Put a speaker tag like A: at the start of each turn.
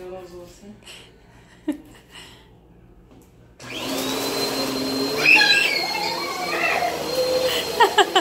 A: Yalnız olsun. Ha.